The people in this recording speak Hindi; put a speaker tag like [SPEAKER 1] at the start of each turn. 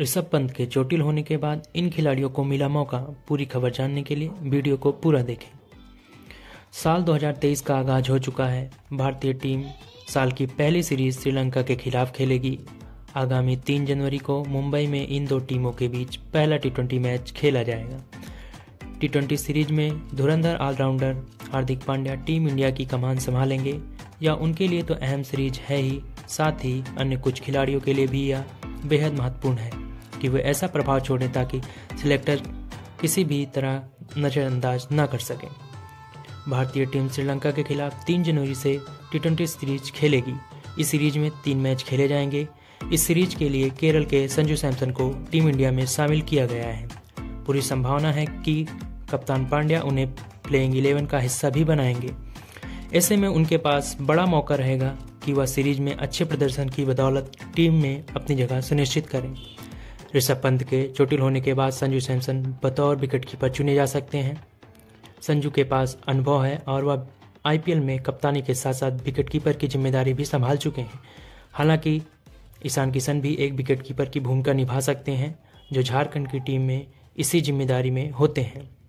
[SPEAKER 1] ऋषभ पंत के चोटिल होने के बाद इन खिलाड़ियों को मिला मौका पूरी खबर जानने के लिए वीडियो को पूरा देखें। साल 2023 का आगाज़ हो चुका है। भारतीय टीम साल की पहली सीरीज़ श्रीलंका के खिलाफ खेलेगी। आगामी 3 जनवरी को मुंबई में इन दो टीमों के बीच पहला टी मैच खेला जाएगा। टी सीरीज़ में धुरंधर all-rounder Hardik Pandya team India की कमान संभालेंगे या उनके लिए तो अहम सीरीज़ है ही, साथ ही अन्य कुछ खिलाड़ियों के लिए भी यह बेहद महत्वपूर्ण है। कि वे ऐसा प्रभाव छोड़ें ताकि सिलेक्टर किसी भी तरह नज़रअंदाज न कर सकें। भारतीय टीम श्रीलंका के खिलाफ तीन जनवरी से टी ट्वेंटी सीरीज़ खेलेगी। इस सीरीज़ में तीन मैच खेले जाएँगे। इस सीरीज़ के लिए केरल के संजू सैमसन को टीम इंडिया में शामिल किया गया है। पूरी संभावना है कि कप्तान पांड्या उन्हें प्लेइंग इलेवन का हिस्सा भी बनाएँगे। ऐसे में उनके पास बड़ा मौका रहेगा कि वह सीरीज़ में अच्छे प्रदर्शन की बदौलत टीम में अपनी जगह सुनिश्चित करें। ऋषभ पंत के चोटिल होने के बाद संजू सैमसन बतौर विकेट कीपर चुने जा सकते हैं। संजू के पास अनुभव है और वह आईपीएल में कप्तानी के साथ साथ विकेट कीपर की ज़िम्मेदारी भी संभाल चुके हैं। हालाँकि, ईशान किशन भी एक विकेट कीपर की भूमिका निभा सकते हैं, जो झारखंड की टीम में इसी ज़िम्मेदारी में होते हैं।